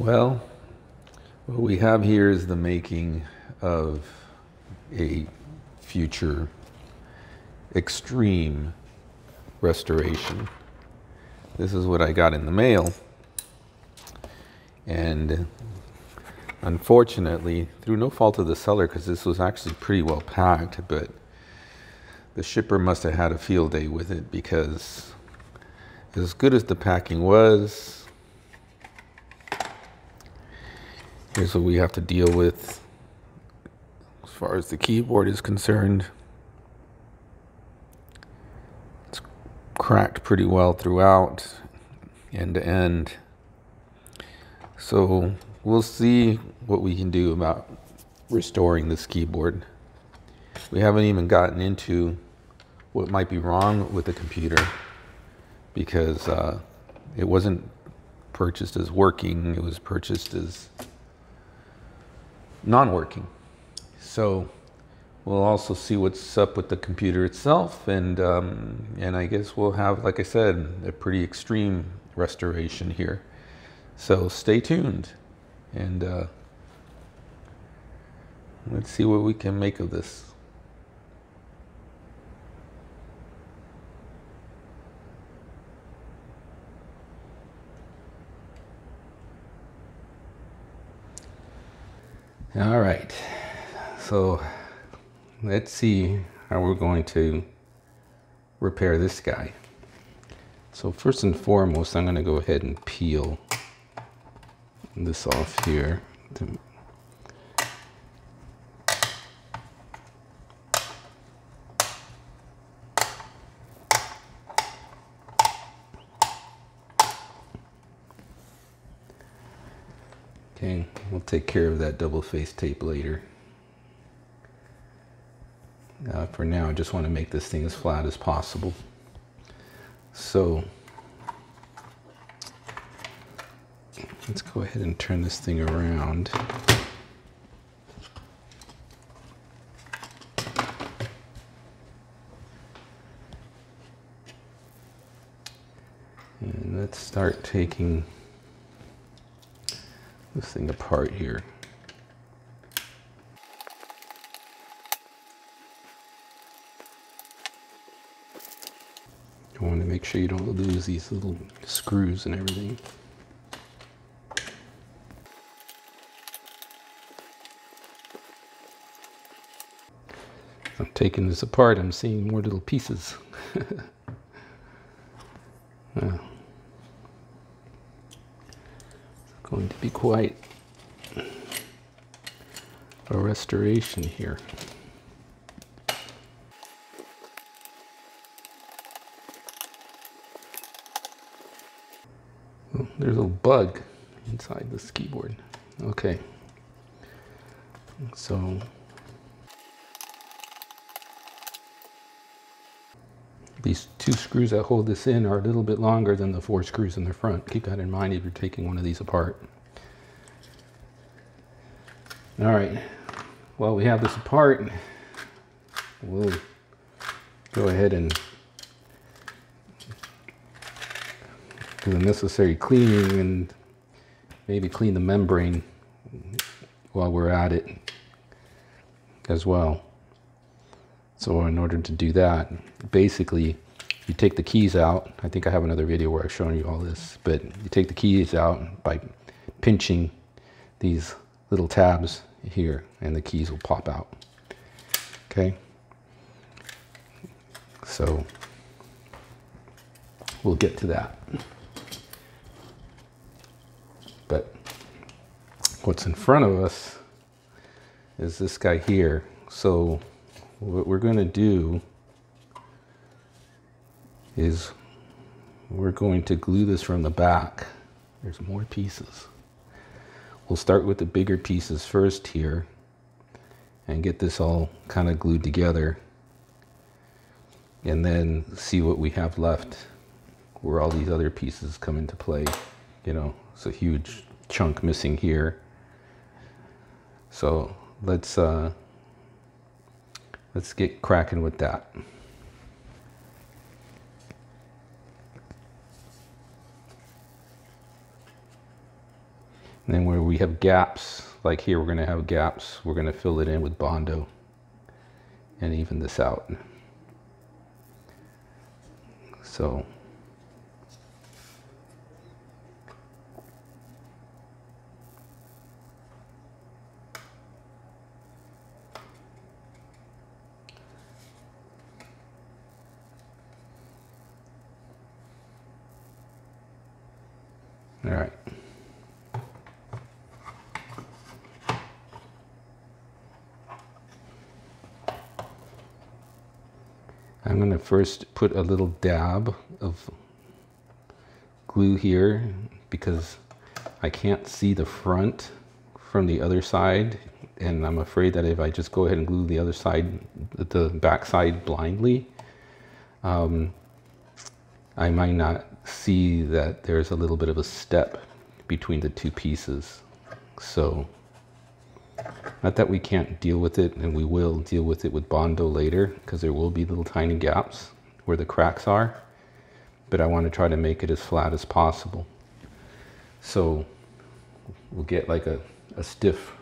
Well, what we have here is the making of a future extreme restoration. This is what I got in the mail. And unfortunately, through no fault of the seller, because this was actually pretty well packed, but the shipper must have had a field day with it because as good as the packing was, here's what we have to deal with as far as the keyboard is concerned. It's cracked pretty well throughout, end to end. So we'll see what we can do about restoring this keyboard. We haven't even gotten into what might be wrong with the computer because uh, it wasn't purchased as working, it was purchased as non-working. So we'll also see what's up with the computer itself and um, and I guess we'll have, like I said, a pretty extreme restoration here. So stay tuned and uh, let's see what we can make of this. All right, so let's see how we're going to repair this guy. So first and foremost, I'm going to go ahead and peel this off here. To We'll take care of that double face tape later. Uh, for now, I just want to make this thing as flat as possible. So let's go ahead and turn this thing around. And let's start taking this thing apart here. You want to make sure you don't lose these little screws and everything. I'm taking this apart, I'm seeing more little pieces. well, it's going to be quite a restoration here. Oh, there's a bug inside this keyboard. Okay. So These two screws that hold this in are a little bit longer than the four screws in the front. Keep that in mind if you're taking one of these apart. All right, while we have this apart, we'll go ahead and do the necessary cleaning and maybe clean the membrane while we're at it as well. So in order to do that, basically you take the keys out. I think I have another video where I've shown you all this, but you take the keys out by pinching these little tabs here and the keys will pop out. Okay. So we'll get to that. But what's in front of us is this guy here. So what we're going to do is we're going to glue this from the back. There's more pieces. We'll start with the bigger pieces first here and get this all kind of glued together and then see what we have left where all these other pieces come into play. You know, it's a huge chunk missing here. So let's uh, let's get cracking with that. And then where we have gaps, like here we're going to have gaps, we're going to fill it in with Bondo and even this out. So All right. I'm going to first put a little dab of glue here because I can't see the front from the other side and I'm afraid that if I just go ahead and glue the other side, the back side blindly, um, I might not see that there's a little bit of a step between the two pieces. So, not that we can't deal with it, and we will deal with it with Bondo later, because there will be little tiny gaps where the cracks are, but I want to try to make it as flat as possible. So, we'll get like a, a stiff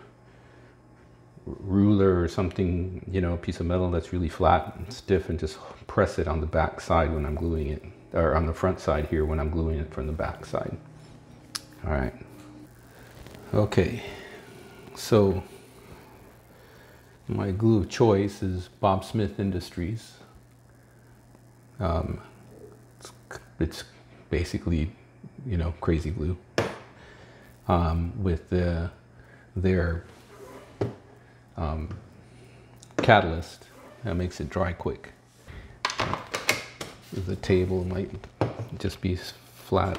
ruler or something, you know, a piece of metal that's really flat and stiff and just press it on the back side when I'm gluing it or on the front side here when I'm gluing it from the back side. All right. Okay, so my glue of choice is Bob Smith Industries. Um, it's, it's, basically, you know, crazy glue um, with the, their um, catalyst that makes it dry quick the table might just be flat.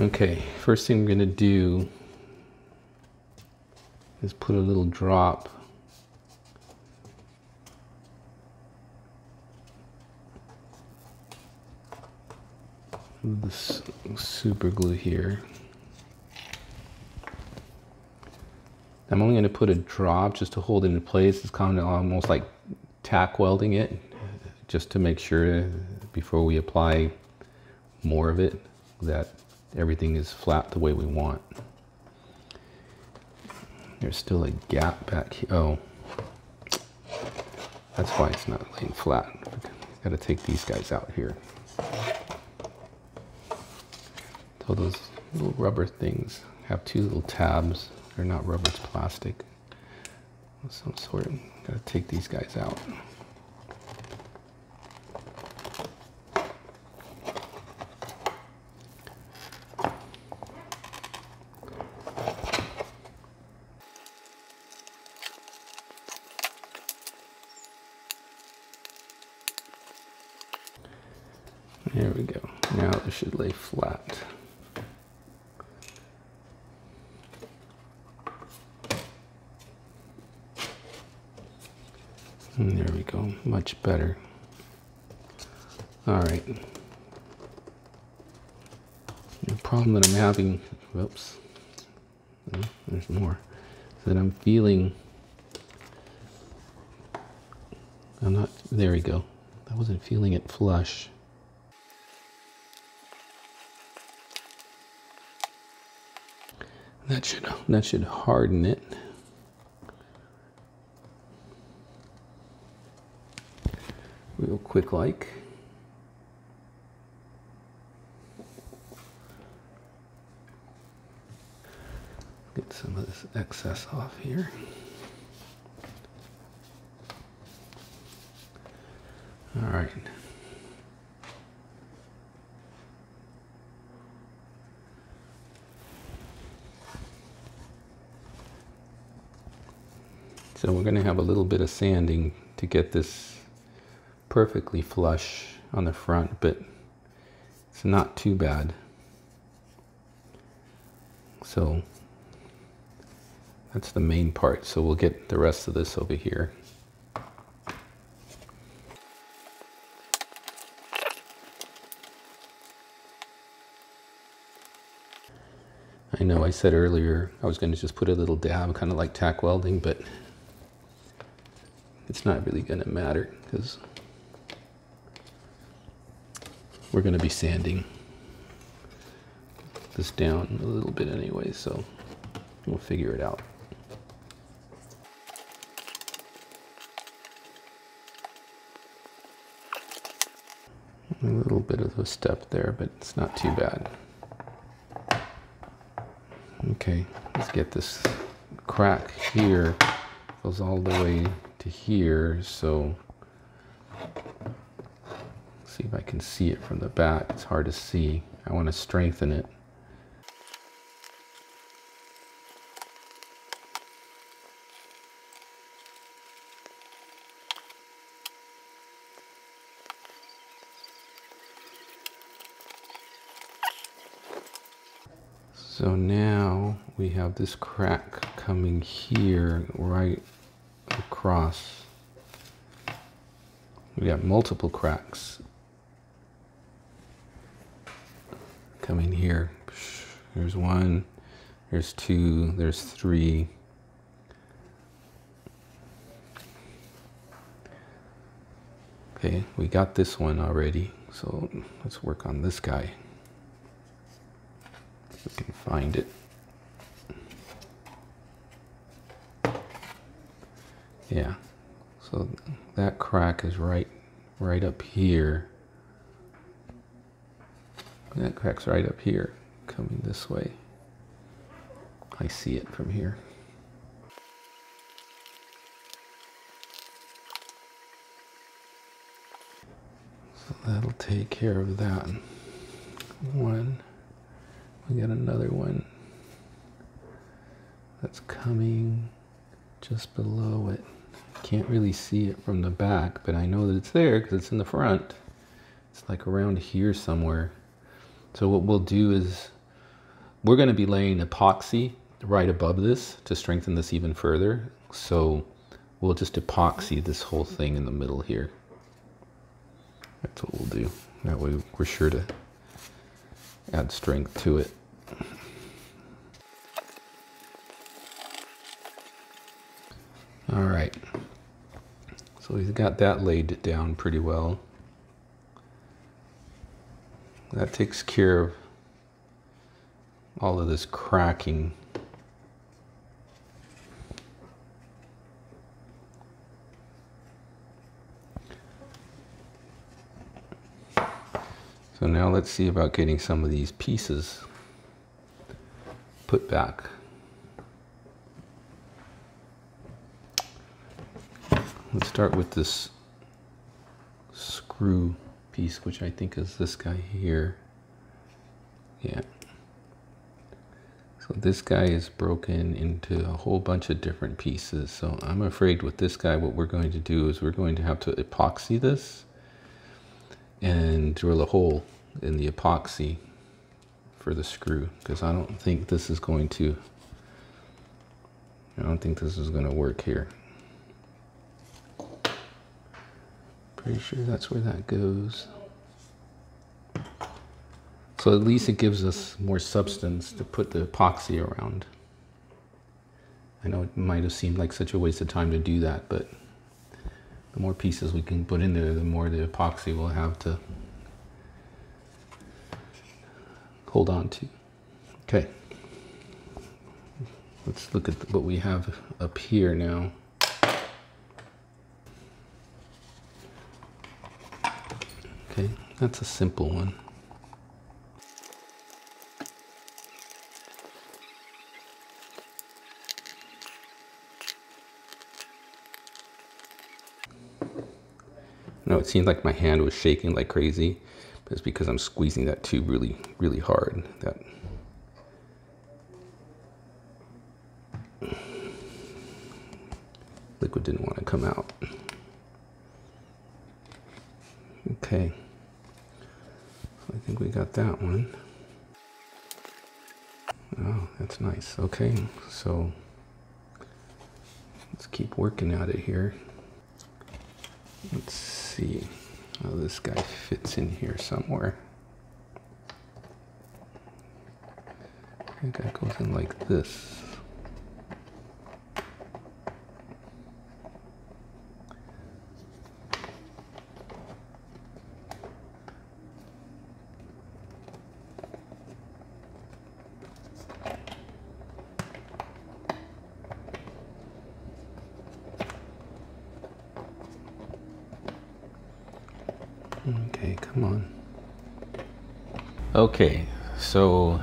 Okay, first thing I'm going to do is put a little drop super glue here. I'm only going to put a drop just to hold it in place. It's kind of almost like tack welding it just to make sure before we apply more of it that everything is flat the way we want. There's still a gap back here. Oh, that's why it's not laying flat. Got to take these guys out here. So those little rubber things have two little tabs. They're not rubber, it's plastic of some sort. Gotta take these guys out. There we go. Now it should lay flat. And there we go, much better. All right. The problem that I'm having, whoops, oh, there's more, that I'm feeling, I'm not, there we go. I wasn't feeling it flush. That should, that should harden it. Real quick like. Get some of this excess off here. All right. So we're going to have a little bit of sanding to get this perfectly flush on the front, but it's not too bad. So that's the main part. So we'll get the rest of this over here. I know I said earlier I was going to just put a little dab, kind of like tack welding, but it's not really going to matter because we're going to be sanding this down a little bit anyway, so we'll figure it out. A little bit of a step there, but it's not too bad. Okay, let's get this crack here. Goes all the way to here, so see if I can see it from the back. It's hard to see. I want to strengthen it. So now we have this crack coming here right across. We got multiple cracks coming here. There's one, there's two, there's three. Okay, we got this one already. So let's work on this guy we can find it. Yeah, so that crack is right, right up here. That crack's right up here, coming this way. I see it from here. So that'll take care of that. One. We got another one that's coming just below it. Can't really see it from the back, but I know that it's there because it's in the front. It's like around here somewhere. So what we'll do is we're going to be laying epoxy right above this to strengthen this even further. So we'll just epoxy this whole thing in the middle here. That's what we'll do. That way we're sure to add strength to it. All right. So he's got that laid down pretty well. That takes care of all of this cracking. So now let's see about getting some of these pieces put back. Let's start with this screw piece, which I think is this guy here. Yeah. So this guy is broken into a whole bunch of different pieces. So I'm afraid with this guy, what we're going to do is we're going to have to epoxy this and drill a hole in the epoxy for the screw because I don't think this is going to I don't think this is going to work here. Pretty sure that's where that goes. So at least it gives us more substance to put the epoxy around. I know it might have seemed like such a waste of time to do that, but the more pieces we can put in there, the more the epoxy will have to hold on to. Okay. Let's look at what we have up here now. Okay, that's a simple one. No, it seemed like my hand was shaking like crazy. but It's because I'm squeezing that tube really, really hard. That liquid didn't want to come out. Okay. Think we got that one. Oh, that's nice. Okay, so let's keep working at it here. Let's see. Oh, this guy fits in here somewhere. I think that goes in like this. Okay, come on. Okay, so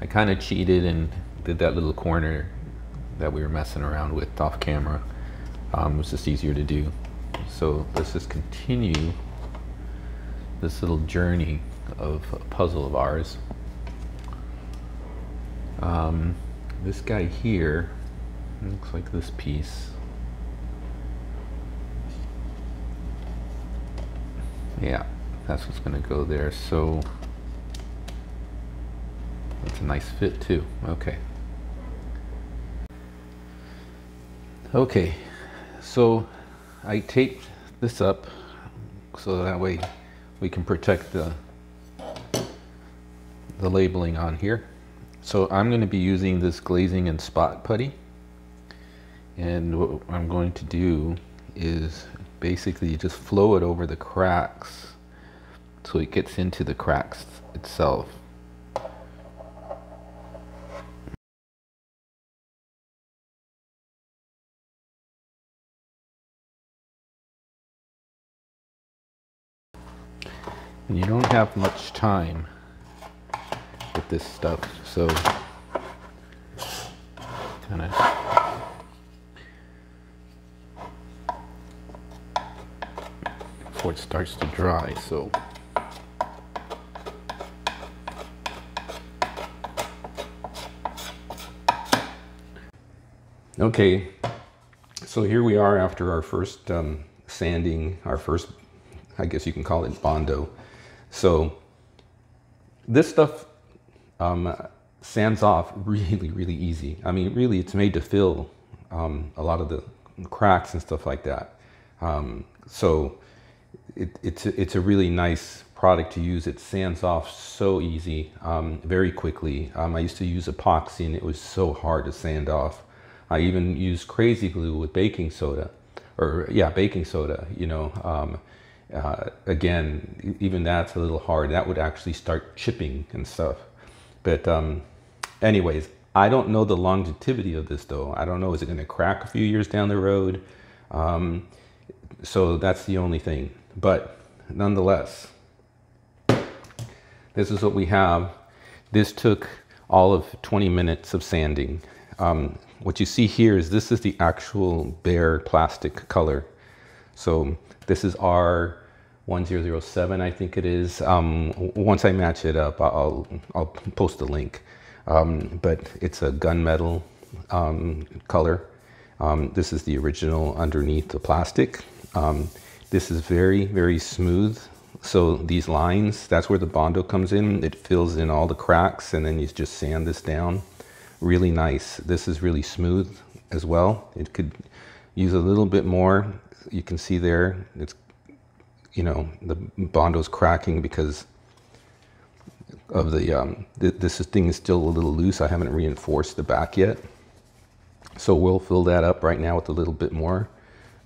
I kind of cheated and did that little corner that we were messing around with off camera. Um, it was just easier to do. So let's just continue this little journey of a puzzle of ours. Um, this guy here looks like this piece. Yeah, that's what's going to go there. So that's a nice fit too. Okay. Okay, so I taped this up so that way we can protect the the labeling on here. So I'm going to be using this glazing and spot putty. And what I'm going to do is basically just flow it over the cracks so it gets into the cracks itself. And you don't have much time with this stuff, so kind of before it starts to dry. So Okay, so here we are after our first um, sanding, our first, I guess you can call it Bondo. So this stuff um, sands off really, really easy. I mean, really, it's made to fill um, a lot of the cracks and stuff like that. Um, so it, it's, a, it's a really nice product to use. It sands off so easy, um, very quickly. Um, I used to use epoxy and it was so hard to sand off. I even use crazy glue with baking soda, or yeah, baking soda, you know. Um, uh, again, even that's a little hard. That would actually start chipping and stuff. But um, anyways, I don't know the longevity of this though. I don't know, is it gonna crack a few years down the road? Um, so that's the only thing. But nonetheless, this is what we have. This took all of 20 minutes of sanding. Um, what you see here is this is the actual bare plastic color. So this is R1007, I think it is. Um, once I match it up, I'll, I'll post the link. Um, but it's a gunmetal um, color. Um, this is the original underneath the plastic. Um, this is very, very smooth. So these lines, that's where the Bondo comes in. It fills in all the cracks and then you just sand this down. Really nice. This is really smooth as well. It could use a little bit more. You can see there, it's, you know, the Bondo's cracking because of the, um, th this thing is still a little loose. I haven't reinforced the back yet. So we'll fill that up right now with a little bit more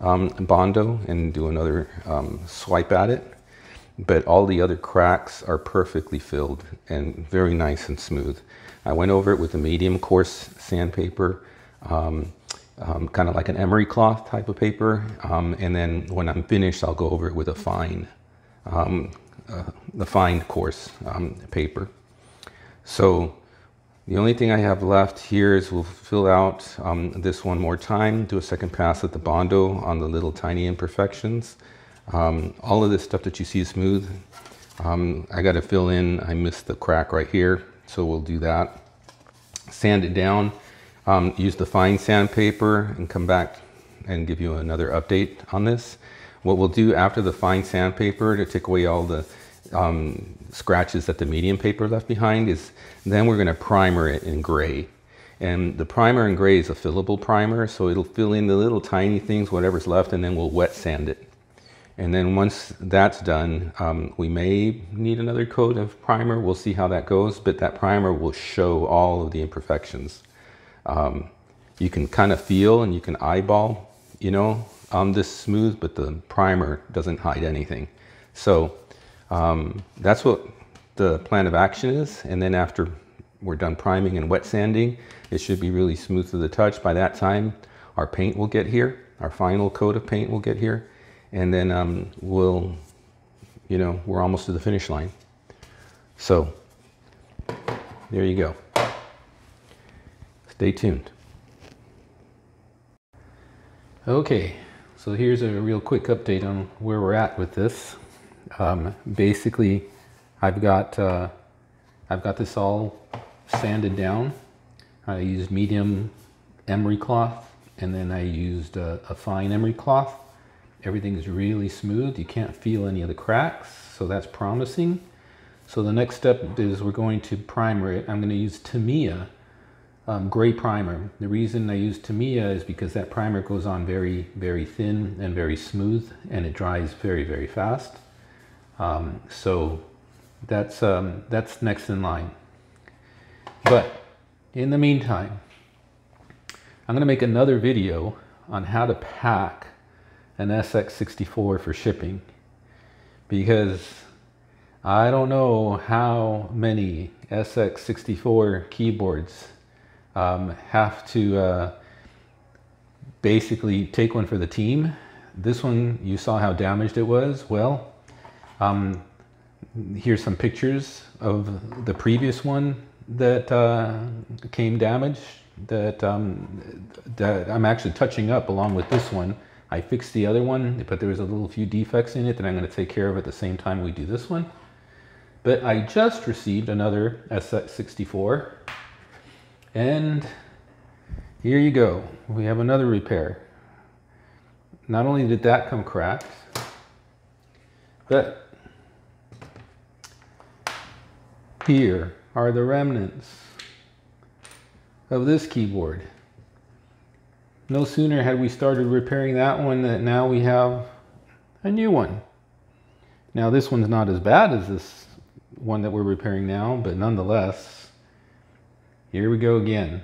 um, Bondo and do another um, swipe at it. But all the other cracks are perfectly filled and very nice and smooth. I went over it with a medium coarse sandpaper, um, um, kind of like an emery cloth type of paper. Um, and then when I'm finished, I'll go over it with a fine, um, uh, the fine coarse um, paper. So the only thing I have left here is we'll fill out um, this one more time, do a second pass at the Bondo on the little tiny imperfections. All of this stuff that you see is smooth. I got to fill in, I missed the crack right here, so we'll do that. Sand it down, um, use the fine sandpaper and come back and give you another update on this. What we'll do after the fine sandpaper to take away all the um, scratches that the medium paper left behind is then we're going to primer it in gray. And the primer in gray is a fillable primer, so it'll fill in the little tiny things, whatever's left, and then we'll wet sand it. And then once that's done, um, we may need another coat of primer. We'll see how that goes, but that primer will show all of the imperfections. Um, you can kind of feel and you can eyeball, you know, on this smooth, but the primer doesn't hide anything. So um, that's what the plan of action is. And then after we're done priming and wet sanding, it should be really smooth to the touch. By that time, our paint will get here. Our final coat of paint will get here and then um, we'll, you know, we're almost to the finish line. So there you go. Stay tuned. Okay, so here's a real quick update on where we're at with this. Um, basically, I've got uh, I've got this all sanded down. I used medium emery cloth, and then I used a, a fine emery cloth Everything is really smooth. You can't feel any of the cracks, so that's promising. So the next step is we're going to primer it. I'm going to use Tamiya um, gray primer. The reason I use Tamiya is because that primer goes on very, very thin and very smooth, and it dries very, very fast. Um, so that's, um, that's next in line. But in the meantime, I'm going to make another video on how to pack an SX64 for shipping because I don't know how many SX64 keyboards um, have to uh, basically take one for the team. This one, you saw how damaged it was. Well, um, here's some pictures of the previous one that uh, came damaged that, um, that I'm actually touching up along with this one. I fixed the other one, but there was a little few defects in it that I'm going to take care of at the same time we do this one. But I just received another SX64 and here you go. We have another repair. Not only did that come cracked, but here are the remnants of this keyboard. No sooner had we started repairing that one that now we have a new one. Now this one's not as bad as this one that we're repairing now, but nonetheless, here we go again.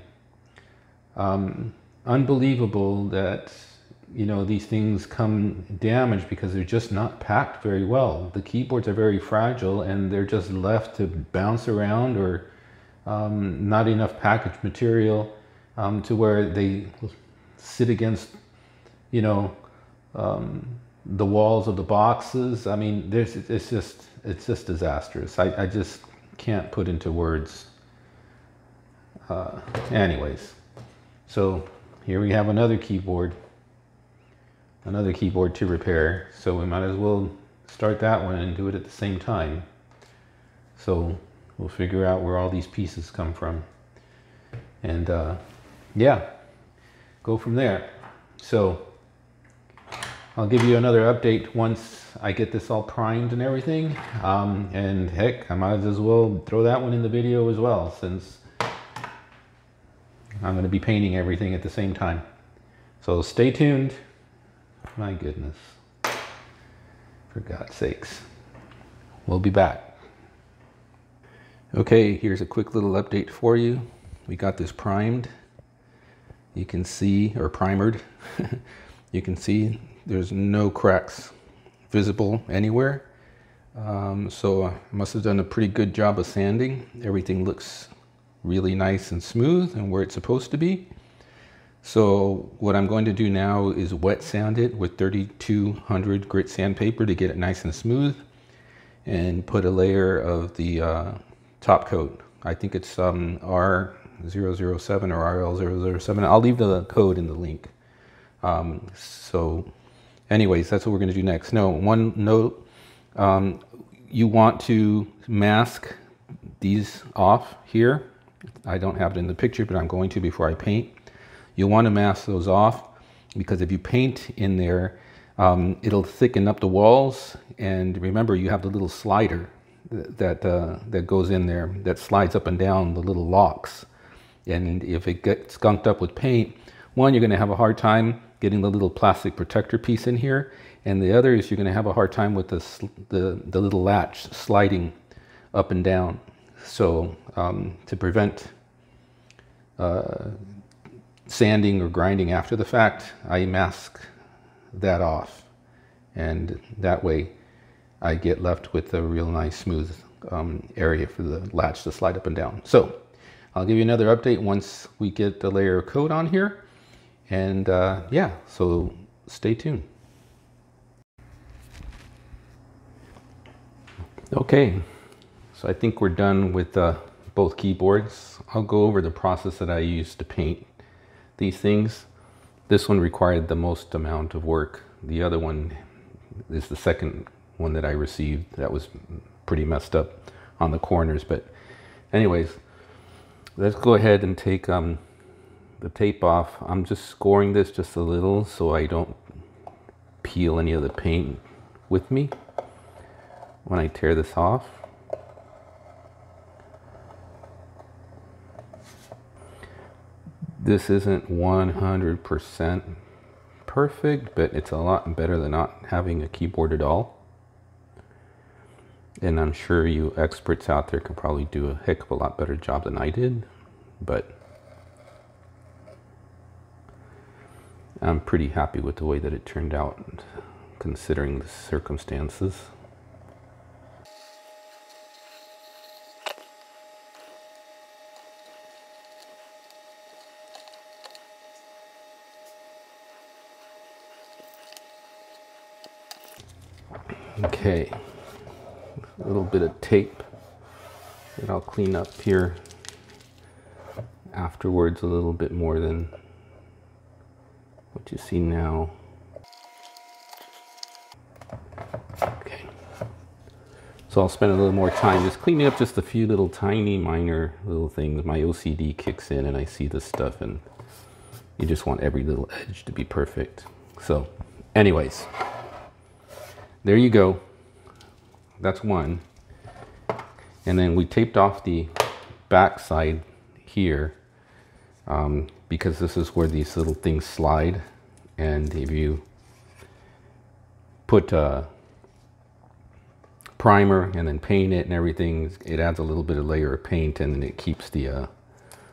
Um, unbelievable that you know these things come damaged because they're just not packed very well. The keyboards are very fragile and they're just left to bounce around or um, not enough package material um, to where they sit against, you know, um, the walls of the boxes. I mean, there's it's just it's just disastrous. I, I just can't put into words. Uh, anyways, so here we have another keyboard, another keyboard to repair. So we might as well start that one and do it at the same time. So we'll figure out where all these pieces come from. And uh, yeah, go from there. So I'll give you another update once I get this all primed and everything. Um, and heck, I might as well throw that one in the video as well since I'm going to be painting everything at the same time. So stay tuned. My goodness. For God's sakes. We'll be back. Okay, here's a quick little update for you. We got this primed you can see, or primered, you can see there's no cracks visible anywhere. Um, so I must have done a pretty good job of sanding. Everything looks really nice and smooth and where it's supposed to be. So what I'm going to do now is wet sand it with 3200 grit sandpaper to get it nice and smooth and put a layer of the uh, top coat. I think it's um, R 007 or RL007. I'll leave the code in the link. Um, so anyways, that's what we're going to do next. No, one note, um, you want to mask these off here. I don't have it in the picture, but I'm going to before I paint. You'll want to mask those off because if you paint in there, um, it'll thicken up the walls. And remember, you have the little slider that, uh, that goes in there that slides up and down the little locks. And if it gets skunked up with paint, one, you're going to have a hard time getting the little plastic protector piece in here. And the other is you're going to have a hard time with the, the, the little latch sliding up and down. So um, to prevent uh, sanding or grinding after the fact, I mask that off. And that way I get left with a real nice smooth um, area for the latch to slide up and down. So I'll give you another update once we get the layer of coat on here. And uh, yeah, so stay tuned. Okay, so I think we're done with uh, both keyboards. I'll go over the process that I used to paint these things. This one required the most amount of work. The other one is the second one that I received that was pretty messed up on the corners. But anyways, let's go ahead and take um, the tape off. I'm just scoring this just a little so I don't peel any of the paint with me when I tear this off. This isn't 100% perfect, but it's a lot better than not having a keyboard at all. And I'm sure you experts out there can probably do a heck of a lot better job than I did, but I'm pretty happy with the way that it turned out considering the circumstances. Okay, a little bit of tape that I'll clean up here afterwards a little bit more than what you see now. Okay, so I'll spend a little more time just cleaning up just a few little tiny minor little things. My OCD kicks in and I see this stuff and you just want every little edge to be perfect. So anyways, there you go. That's one. And then we taped off the back side here um, because this is where these little things slide. And if you put a primer and then paint it and everything, it adds a little bit of layer of paint and then it keeps the uh,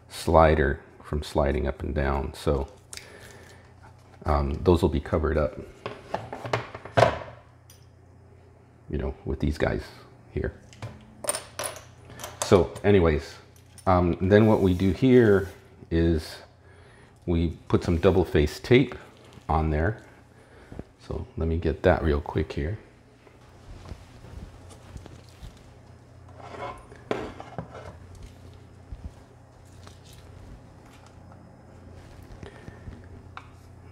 slider from sliding up and down. So um, those will be covered up you know, with these guys here. So anyways, um, then what we do here is we put some double face tape on there. So let me get that real quick here.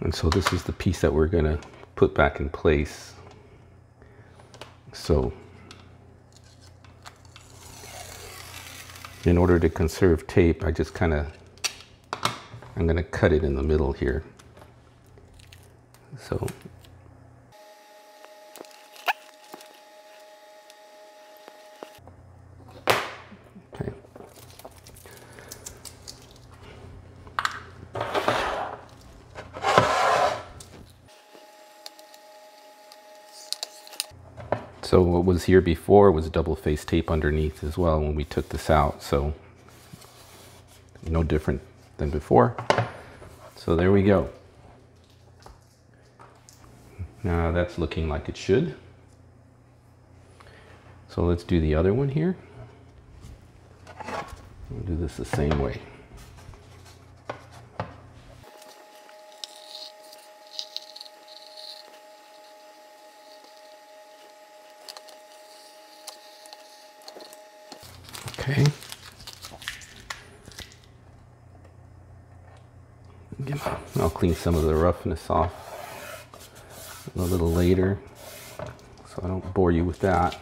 And so this is the piece that we're gonna put back in place so in order to conserve tape, I just kind of, I'm going to cut it in the middle here. So So what was here before was double face tape underneath as well when we took this out. So no different than before. So there we go. Now that's looking like it should. So let's do the other one here. We'll do this the same way. Okay. I'll clean some of the roughness off a little later so I don't bore you with that.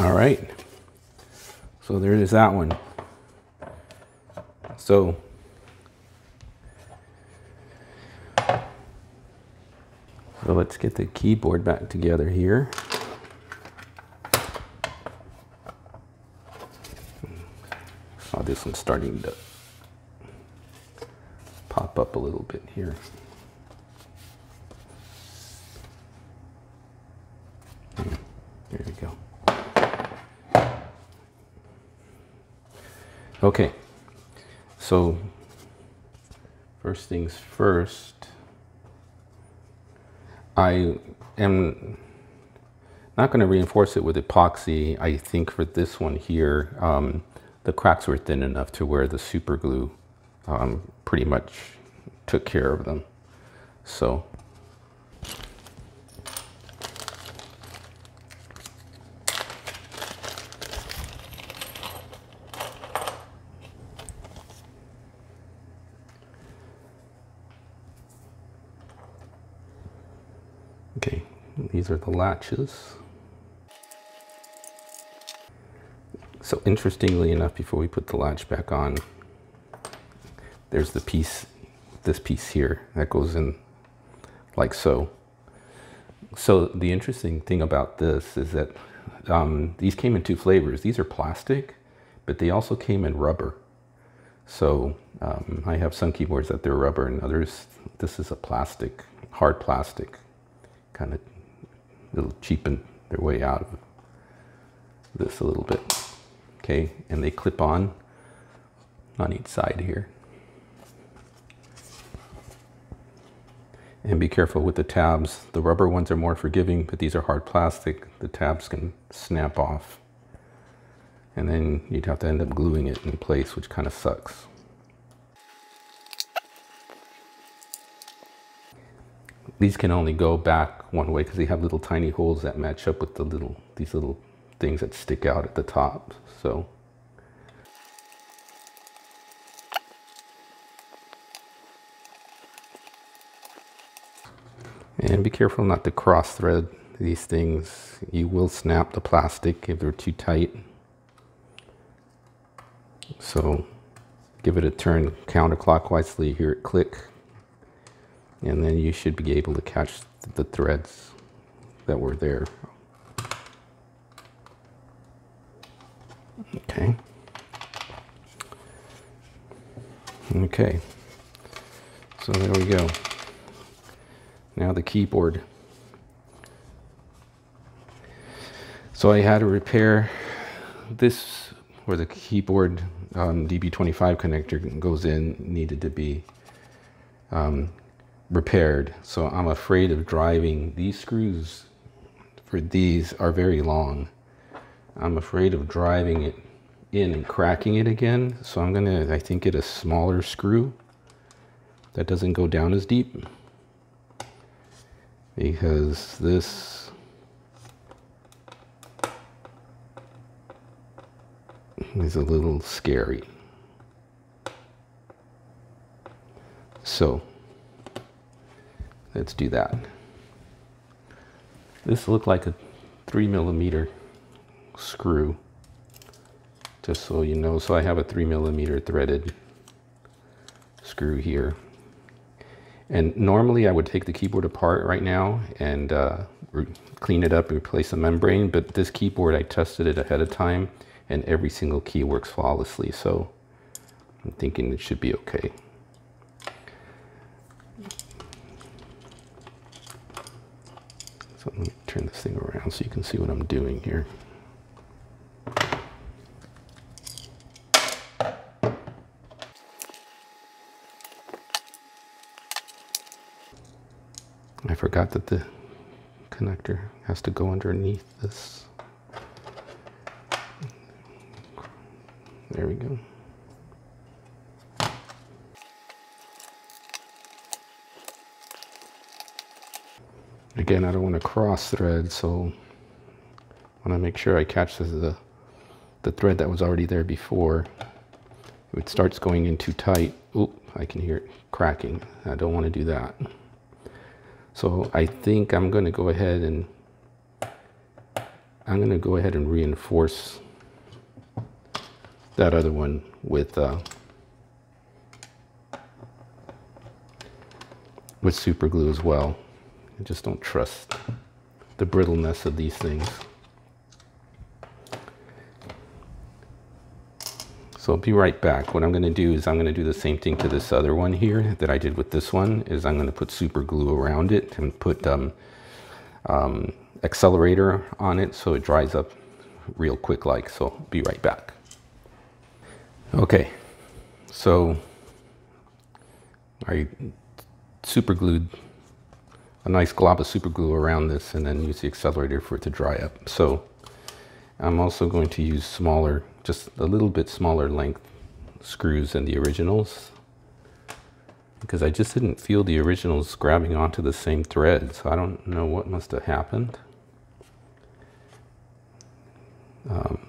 All right. So there is that one. So So let's get the keyboard back together here. Oh, this one's starting to pop up a little bit here. There we go. Okay, so first things first, I am not going to reinforce it with epoxy. I think for this one here, um, the cracks were thin enough to where the super glue um, pretty much took care of them. So Okay, these are the latches. So interestingly enough, before we put the latch back on, there's the piece, this piece here that goes in like so. So the interesting thing about this is that um, these came in two flavors. These are plastic, but they also came in rubber. So um, I have some keyboards that they're rubber and others, this is a plastic, hard plastic kind of little cheapen their way out of this a little bit. Okay, and they clip on on each side here. And be careful with the tabs. The rubber ones are more forgiving, but these are hard plastic. The tabs can snap off. And then you'd have to end up gluing it in place, which kind of sucks. these can only go back one way because they have little tiny holes that match up with the little these little things that stick out at the top so. And be careful not to cross thread these things. You will snap the plastic if they're too tight. So give it a turn counterclockwise so you hear it click. And then you should be able to catch the threads that were there. Okay. Okay. So there we go. Now the keyboard. So I had to repair this where the keyboard um, DB25 connector goes in needed to be um, repaired. So I'm afraid of driving. These screws for these are very long. I'm afraid of driving it in and cracking it again. So I'm gonna, I think, get a smaller screw that doesn't go down as deep because this is a little scary. So Let's do that. This looked like a three millimeter screw, just so you know. So I have a three millimeter threaded screw here. And normally I would take the keyboard apart right now and uh, clean it up and replace the membrane, but this keyboard I tested it ahead of time and every single key works flawlessly. So I'm thinking it should be okay. So let me turn this thing around so you can see what I'm doing here. I forgot that the connector has to go underneath this. There we go. Again, I don't want to cross thread, so I want to make sure I catch the, the thread that was already there before. If it starts going in too tight, oop, I can hear it cracking. I don't want to do that. So I think I'm going to go ahead and I'm going to go ahead and reinforce that other one with uh, with super glue as well. I just don't trust the brittleness of these things. So I'll be right back. What I'm going to do is I'm going to do the same thing to this other one here that I did with this one is I'm going to put super glue around it and put um, um, accelerator on it so it dries up real quick like. So be right back. Okay, so I super glued a nice glob of super glue around this and then use the accelerator for it to dry up. So I'm also going to use smaller, just a little bit smaller length screws than the originals because I just didn't feel the originals grabbing onto the same thread. So I don't know what must have happened. Um,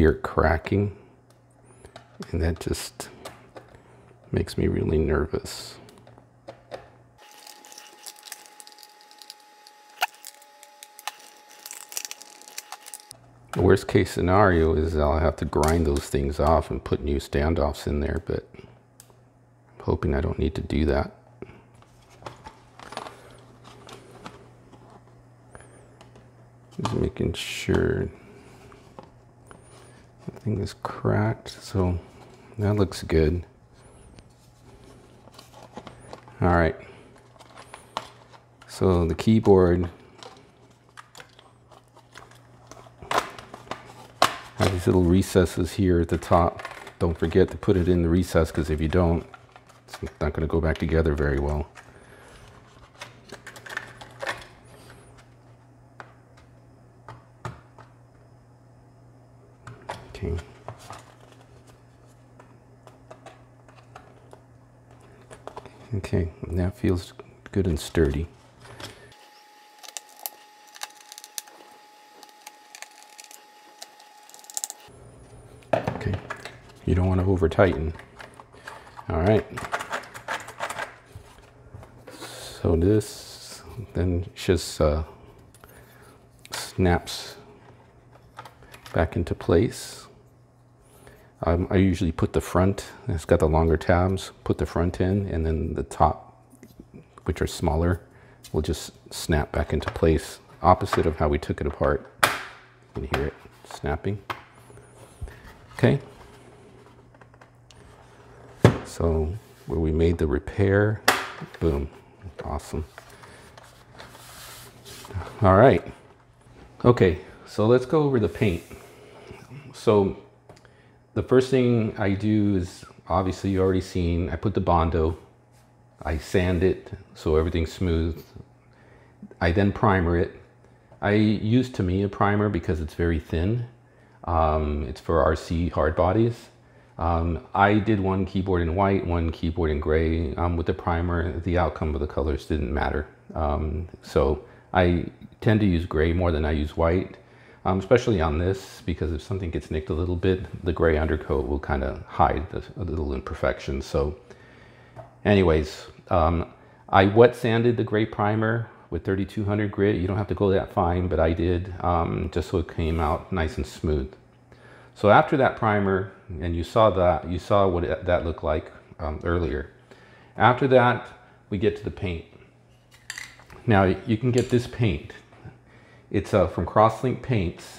hear cracking and that just makes me really nervous. The worst case scenario is I'll have to grind those things off and put new standoffs in there, but I'm hoping I don't need to do that. Just making sure nothing is cracked, so that looks good. All right. So the keyboard has these little recesses here at the top. Don't forget to put it in the recess because if you don't, it's not going to go back together very well. Okay. Okay, that feels good and sturdy. Okay, you don't want to over tighten. All right. So this then just uh, snaps back into place. Um, I usually put the front, it's got the longer tabs, put the front in, and then the top, which are smaller, will just snap back into place, opposite of how we took it apart. You can hear it snapping. Okay. So where we made the repair, boom, awesome. All right. Okay, so let's go over the paint. So the first thing I do is obviously you already seen, I put the Bondo, I sand it so everything's smooth. I then primer it. I use Tamiya primer because it's very thin. Um, it's for RC hard bodies. Um, I did one keyboard in white, one keyboard in gray. Um, with the primer, the outcome of the colors didn't matter. Um, so I tend to use gray more than I use white um, especially on this because if something gets nicked a little bit, the gray undercoat will kind of hide the, a little imperfection. So anyways, um, I wet sanded the gray primer with 3200 grit. You don't have to go that fine, but I did um, just so it came out nice and smooth. So after that primer, and you saw that, you saw what it, that looked like um, earlier. After that, we get to the paint. Now you can get this paint it's uh, from Crosslink Paints.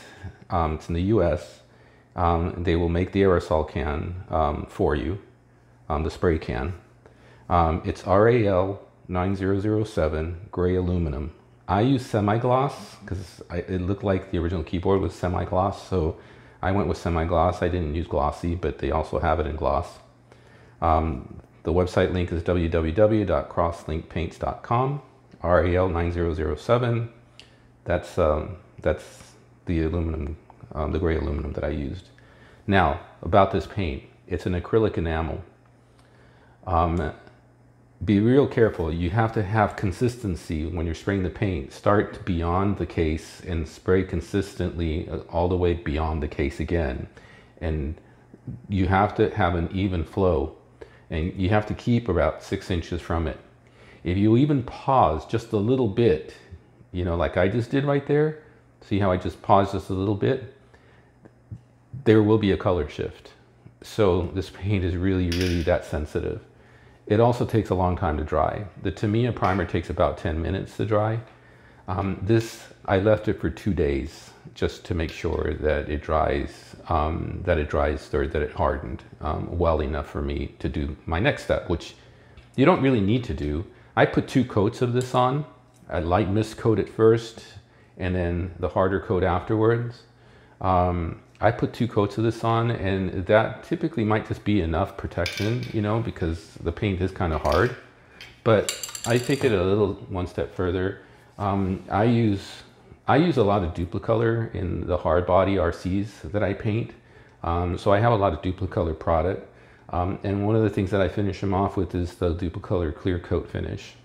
Um, it's in the U.S. Um, they will make the aerosol can um, for you, um, the spray can. Um, it's RAL 9007 gray aluminum. I use semi-gloss because it looked like the original keyboard was semi-gloss, so I went with semi-gloss. I didn't use glossy, but they also have it in gloss. Um, the website link is www.crosslinkpaints.com, RAL 9007 that's, um, that's the aluminum, um, the gray aluminum that I used. Now, about this paint, it's an acrylic enamel. Um, be real careful. You have to have consistency when you're spraying the paint. Start beyond the case and spray consistently uh, all the way beyond the case again. And you have to have an even flow and you have to keep about six inches from it. If you even pause just a little bit, you know, like I just did right there, see how I just paused just a little bit? There will be a color shift. So this paint is really, really that sensitive. It also takes a long time to dry. The Tamiya primer takes about 10 minutes to dry. Um, this, I left it for two days just to make sure that it dries, um, that it dries or that it hardened um, well enough for me to do my next step, which you don't really need to do. I put two coats of this on. I light mist coat it first and then the harder coat afterwards. Um, I put two coats of this on and that typically might just be enough protection, you know, because the paint is kind of hard. But I take it a little one step further. Um, I use I use a lot of Dupli-Color in the hard body RCs that I paint. Um, so I have a lot of Dupli-Color product. Um, and one of the things that I finish them off with is the Dupli-Color clear coat finish.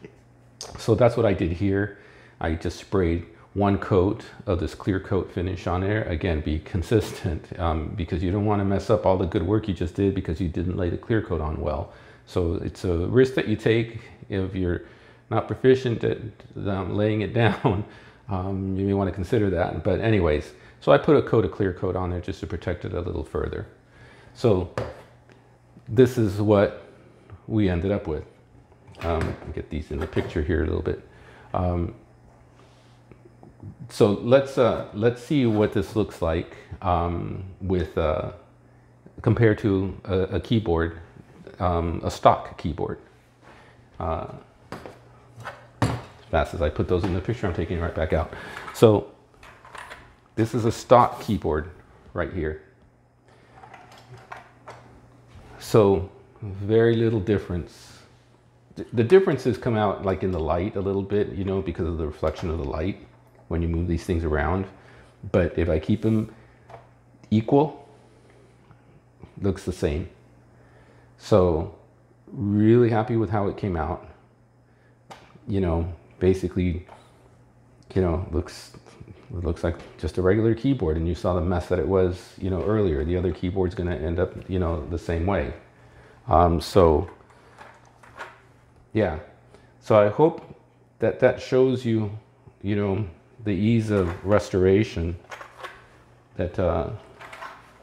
So that's what I did here. I just sprayed one coat of this clear coat finish on there. Again, be consistent um, because you don't want to mess up all the good work you just did because you didn't lay the clear coat on well. So it's a risk that you take if you're not proficient at um, laying it down. Um, you may want to consider that. But anyways, so I put a coat of clear coat on there just to protect it a little further. So this is what we ended up with. Um, get these in the picture here a little bit. Um, so let's uh, let's see what this looks like um, with uh, compared to a, a keyboard, um, a stock keyboard. Uh, as fast as I put those in the picture, I'm taking it right back out. So this is a stock keyboard right here. So very little difference. The differences come out like in the light a little bit, you know, because of the reflection of the light when you move these things around. But if I keep them equal, looks the same. So really happy with how it came out. You know, basically, you know, looks it looks like just a regular keyboard and you saw the mess that it was, you know, earlier. The other keyboard's going to end up, you know, the same way. Um, so, yeah. So I hope that that shows you, you know, the ease of restoration that, uh,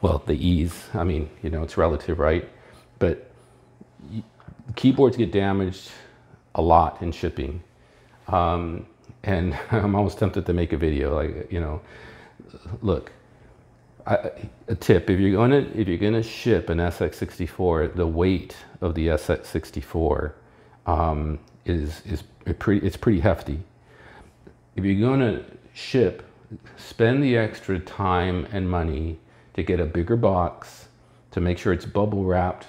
well, the ease, I mean, you know, it's relative, right? But keyboards get damaged a lot in shipping. Um, and I'm almost tempted to make a video, like, you know, look, I, a tip, if you're gonna, if you're gonna ship an SX64, the weight of the SX64 um, is, is pretty, it's pretty hefty if you're going to ship, spend the extra time and money to get a bigger box, to make sure it's bubble wrapped.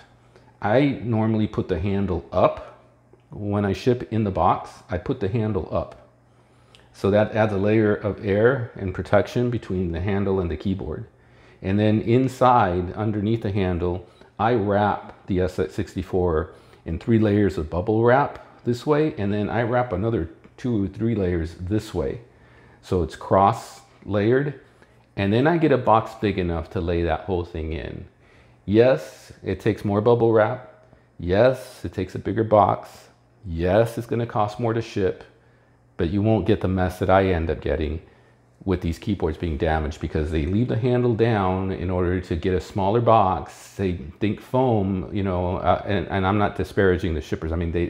I normally put the handle up. When I ship in the box, I put the handle up. So that adds a layer of air and protection between the handle and the keyboard. And then inside, underneath the handle, I wrap the SX64 in three layers of bubble wrap this way, and then I wrap another two or three layers this way. So it's cross layered. And then I get a box big enough to lay that whole thing in. Yes, it takes more bubble wrap. Yes, it takes a bigger box. Yes, it's gonna cost more to ship, but you won't get the mess that I end up getting with these keyboards being damaged because they leave the handle down in order to get a smaller box. They think foam, you know, uh, and, and, I'm not disparaging the shippers. I mean, they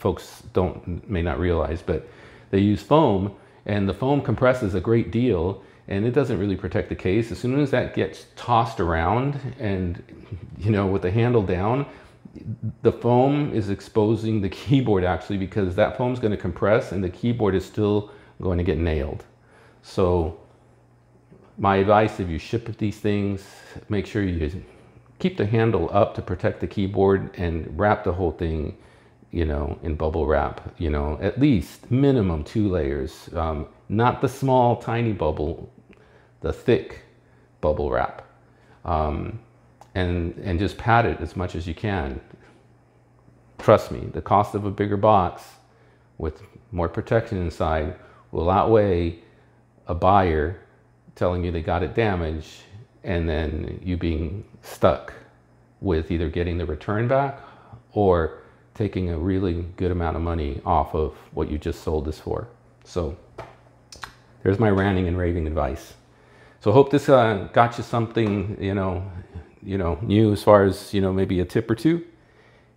folks don't may not realize, but they use foam, and the foam compresses a great deal, and it doesn't really protect the case. As soon as that gets tossed around, and you know, with the handle down, the foam is exposing the keyboard actually because that foam is going to compress, and the keyboard is still going to get nailed. So my advice, if you ship these things, make sure you keep the handle up to protect the keyboard and wrap the whole thing, you know, in bubble wrap, you know, at least minimum two layers, um, not the small tiny bubble, the thick bubble wrap. Um, and, and just pat it as much as you can. trust me, the cost of a bigger box with more protection inside will outweigh a buyer telling you they got it damaged and then you being stuck with either getting the return back or taking a really good amount of money off of what you just sold this for. So there's my ranting and raving advice. So hope this uh, got you something, you know, you know, new as far as, you know, maybe a tip or two.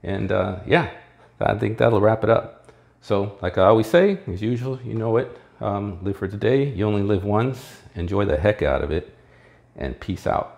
And uh, yeah, I think that'll wrap it up. So like I always say, as usual, you know it, um, live for today. You only live once. Enjoy the heck out of it and peace out.